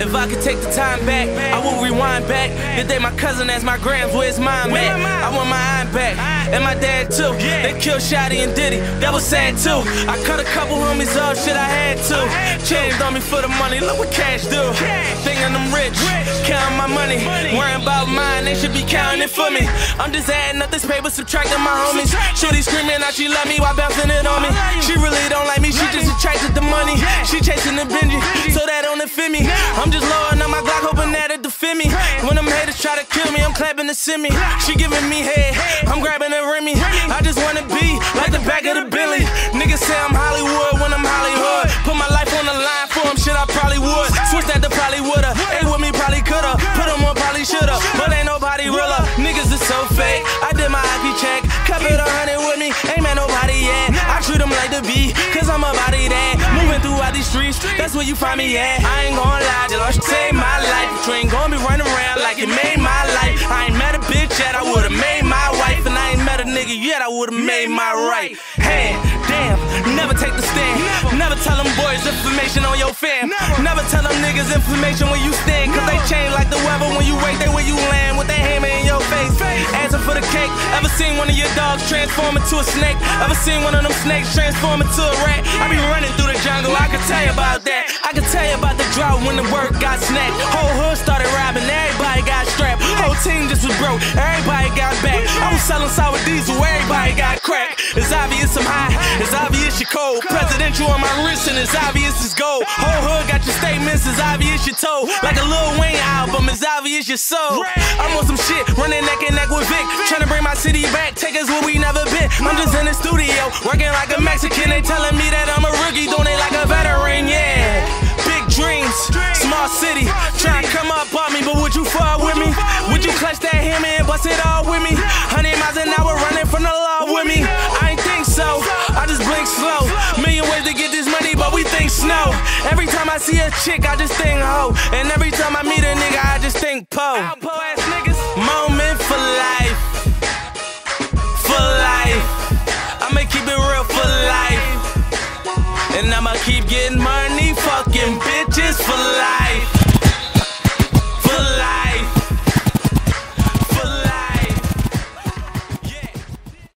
If I could take the time back, I would rewind back. The day my cousin asked my grams, where's mine at? I want my iron back, and my dad too. They killed Shotty and Diddy, that was sad too. I cut a couple homies off, shit I had to. Changed on me for the money, look what cash do. Thinking I'm rich, counting my money. Worrying about mine, they should be counting it for me. I'm just adding up this paper, subtracting my homies. Shorty screaming out she love me while bouncing it on me. She really don't like me, she just attracted the money. She chasing the Benji, that don't me. I'm just lowering on my Glock, hoping that it defend me. When them haters try to kill me, I'm clapping to send me. She giving me head, I'm grabbing a Remy. I just wanna be like the back of the Bentley. Niggas say I'm Hollywood when I'm Hollywood. Put my life on the line for them, shit I probably would. Switch that to woulda. I treat them like the B, cause I'm a body that. Moving throughout these streets, that's where you find me at. I ain't gonna lie, the Lord saved my life. But you ain't gonna be running around like it made my life. I ain't met a bitch yet, I would've made my wife. And I ain't met a nigga yet, I would've made my right. Hand, damn, never take the stand. Never tell them boys information on your fam. Never tell them niggas information when you stand. Cake. Ever seen one of your dogs transform into a snake? Ever seen one of them snakes transform into a rat? I be running through the jungle, I can tell you about that. I can tell you about the drought when the work got snapped. Whole hood started robbing, everybody got strapped. Whole team just was broke, everybody got back. I was selling sour diesel, everybody got crack. It's obvious I'm high, it's obvious you're cold. Presidential on my wrist, and it's obvious it's gold. Whole hood got your statements, it's obvious you're told. Like a Lil Wayne album, it's obvious you're. I'm on some shit, running neck and neck with Vic. Trying to bring my city back, take us where we never been. I'm just in the studio, working like a Mexican. They telling me that I'm a rookie, doing it like a veteran, yeah. Big dreams, small city. Try and come up on me, but would you fall with me? Would you clutch that hammer and bust it all with me? 100 miles an hour running from the law with me? Snow. Every time I see a chick, I just think ho. And every time I meet a nigga, I just think po. Moment for life. For life. I'ma keep it real for life. And I'ma keep getting money, fucking bitches. For life.